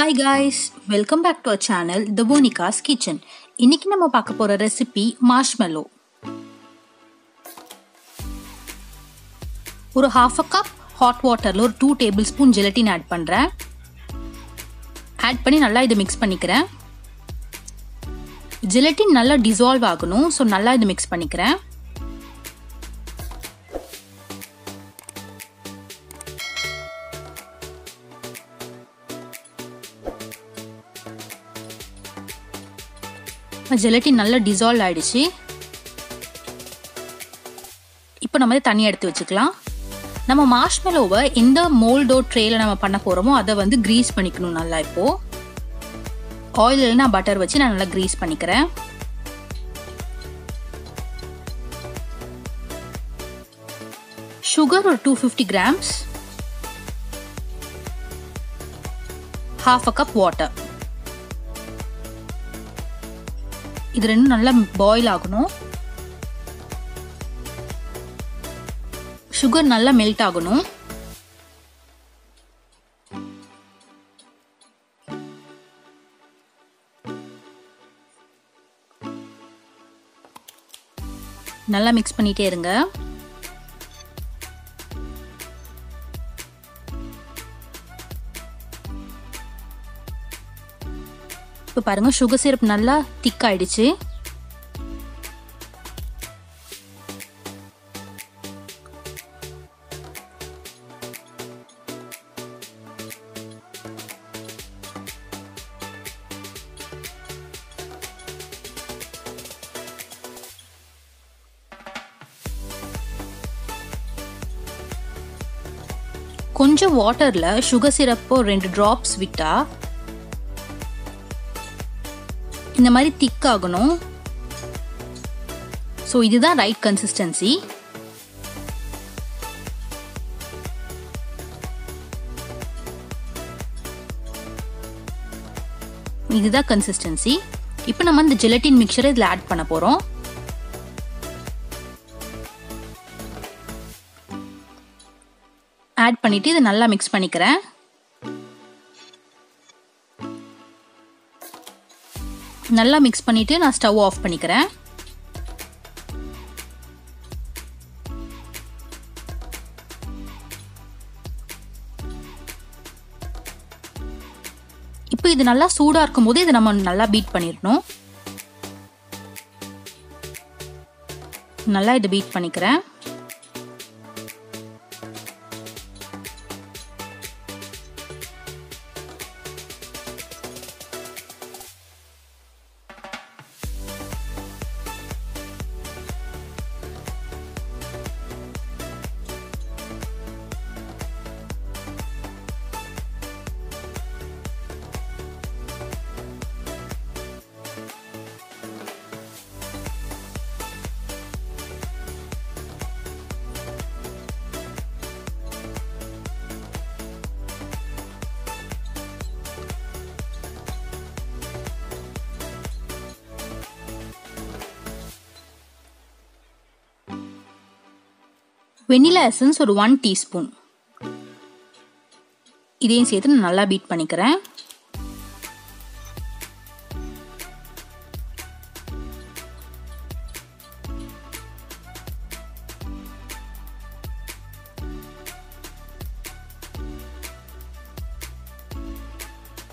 Hi guys welcome back to uh channel the போனிகாஸ் kitchen இன்னைக்கு நம்ம பார்க்க போகிற ரெசிபி மார்ஷ்மெலோ ஒரு ஹாஃப் அ கப் ஹாட் வாட்டரில் ஒரு two tablespoon gelatin add பண்ணுறேன் ஆட் பண்ணி நல்லா இதை மிக்ஸ் பண்ணிக்கிறேன். ஜெலட்டின் நல்லா டிசால்வ் ஆகணும் ஸோ நல்லா இதை மிக்ஸ் பண்ணிக்கிறேன். ஜெலட்டின் நல்லா டிசால்வ் ஆகிடுச்சு இப்போ நம்ம இதை தனியாக எடுத்து வச்சுக்கலாம். நம்ம மார்ஷ்மெலோவை எந்த மோல்டோ ட்ரேல நம்ம பண்ண போகிறோமோ அதை வந்து க்ரீஸ் பண்ணிக்கணும் நல்லா இப்போது ஆயில் இல்லைனா பட்டர் வச்சு நான் நல்லா க்ரீஸ் பண்ணிக்கிறேன். சுகர் ஒரு two fifty grams half a cup water இது ரெண்டும் நல்லா பாயில் ஆகணும். சுகர் நல்லா மெல்ட் ஆகணும். நல்லா மிக்ஸ் பண்ணிகிட்டே இருங்க. இப்போ பாருங்க சுகர் சிரப் நல்லா திக் ஆயிடுச்சு. கொஞ்சம் வாட்டரில் சுகர் சிரப்போ ரெண்டு ட்ராப்ஸ் விட்டால் இந்த மாதிரி திக் ஆகணும். ஸோ இதுதான் ரைட் கன்சிஸ்டன்சி இதுதான் கன்சிஸ்டன்சி இப்போ நம்ம இந்த ஜெலட்டின் மிக்சரை இதில் ஆட் பண்ண போகிறோம் ஆட் பண்ணிவிட்டு இதை நல்லா மிக்ஸ் பண்ணிக்கிறேன். நல்லா மிக்ஸ் பண்ணிவிட்டு நான் ஸ்டவ் ஆஃப் பண்ணிக்கிறேன். இப்போ இது நல்லா சூடாக இருக்கும் போது இதை நம்ம நல்லா பீட் பண்ணிடணும். நல்லா இதை பீட் பண்ணிக்கிறேன். வெனிலா எசன்ஸ் ஒரு ஒன் டீஸ்பூன் இதையும் சேர்த்து நான் நல்லா பீட் பண்ணிக்கிறேன்.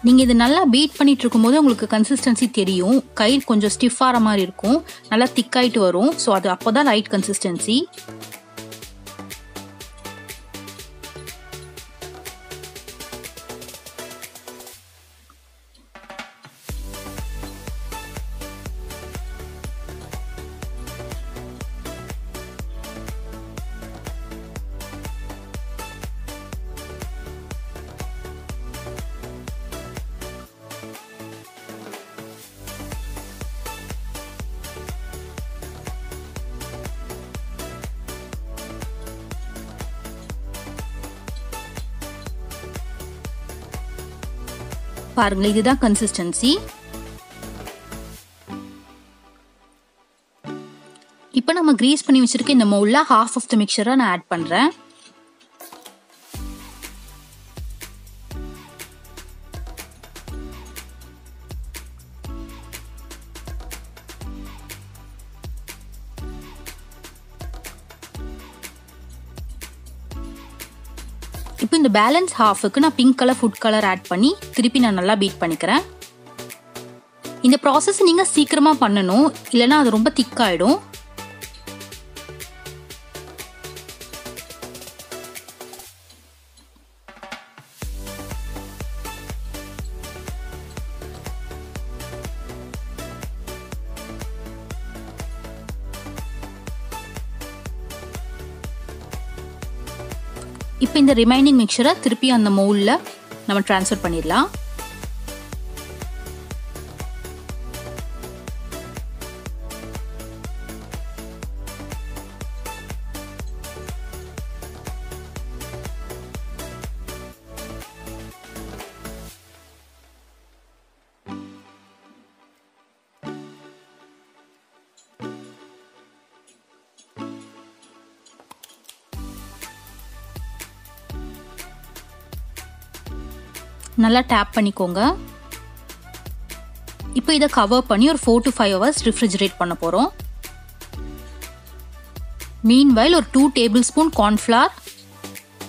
நீங்கள் இது நல்லா பீட் பண்ணிட்டு இருக்கும்போது உங்களுக்கு கன்சிஸ்டன்சி தெரியும். கை கொஞ்சம் ஸ்டிஃபாகிற மாதிரி இருக்கும். நல்லா திக்காயிட்டு வரும். ஸோ அது அப்போ தான் லைட் கன்சிஸ்டன்சி பாருங்க இதுதான் கன்சிஸ்டன்சி இப்போ நம்ம கிரீஸ் பண்ணி வச்சிருக்க இந்த மவுல்ல ஹாஃப் ஆஃப் த மிக்சரை நான் ஆட் இப்போ இந்த பேலன்ஸ் ஹாஃபுக்கு நான் pink colour food colour add பண்ணி திருப்பி நான் நல்லா பீட் பண்ணிக்கிறேன். இந்த ப்ராசஸ் நீங்கள் சீக்கிரமாக பண்ணணும். இல்லைன்னா அது ரொம்ப திக்காயிடும் இப்போ இந்த ரிமைனிங் மிக்சரை திருப்பி அந்த மோல்டில் நம்ம ட்ரான்ஸ்ஃபர் பண்ணிடலாம். நல்லா டேப் பண்ணிக்கோங்க. இப்போ இதை கவர் பண்ணி ஒரு four to five hours refrigerate பண்ண போகிறோம் மீன்வைல் ஒரு டூ டேபிள் ஸ்பூன் கார்ன்ஃப்ளார்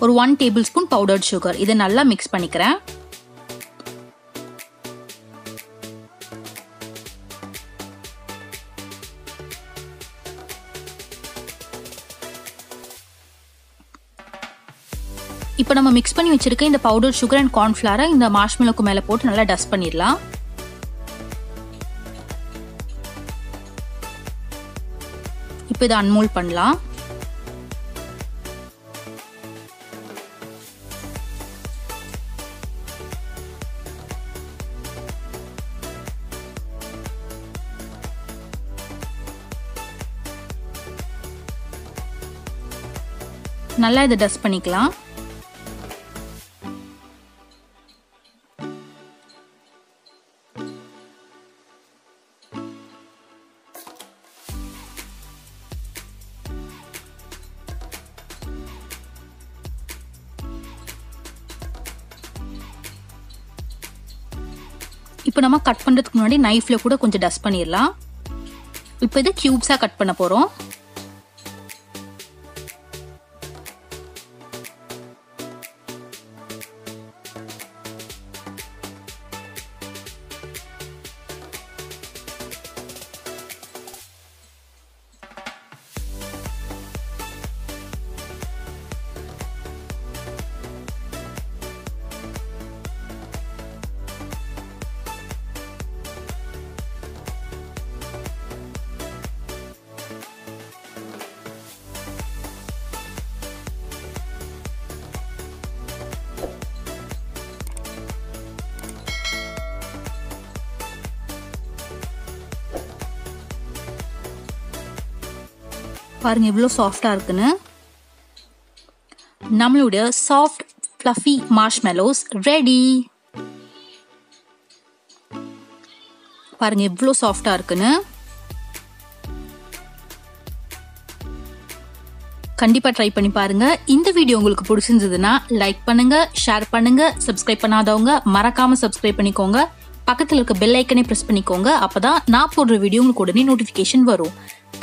ஒரு one tablespoon powdered sugar இதை நல்லா மிக்ஸ் பண்ணிக்கிறேன். இப்போ நம்ம மிக்ஸ் பண்ணி வச்சிருக்க இந்த பவுடர் சுகர் அண்ட் கார்ன்ஃப்ளவரை இந்த மார்ஷ்மெலோக்கு மேலே போட்டு நல்லா டஸ்ட் பண்ணிடலாம். இப்போ இதை அன்மோல் பண்ணலாம். நல்லா இதை டஸ்ட் பண்ணிக்கலாம். இப்போ நம்ம கட் பண்ணுறதுக்கு முன்னாடி நைஃப்பில் கூட கொஞ்சம் டஸ்ட் பண்ணிடலாம் இப்போ இதை க்யூப்ஸாக கட் பண்ண போகிறோம் பாருங்க எவ்வளோ சாஃப்டாக இருக்குன்னு. நம்மளுடைய சாஃப்ட் ஃப்ளஃபி மார்ஷ்மெலோஸ் ரெடி பாருங்க எவ்வளோ சாஃப்டாக இருக்குன்னு. கண்டிப்பாக ட்ரை பண்ணி பாருங்க. இந்த வீடியோ உங்களுக்கு பிடிச்சிருந்ததுன்னா லைக் பண்ணுங்க ஷேர் பண்ணுங்க சப்ஸ்கிரைப் பண்ணாதவங்க மறக்காம சப்ஸ்கிரைப் பண்ணிக்கோங்க. பக்கத்தில் இருக்க பெல் ஐக்கனை ப்ரெஸ் பண்ணிக்கோங்க. அப்பதான் நான் போடுற வீடியோ உங்களுக்கு உடனே நோட்டிஃபிகேஷன் வரும்.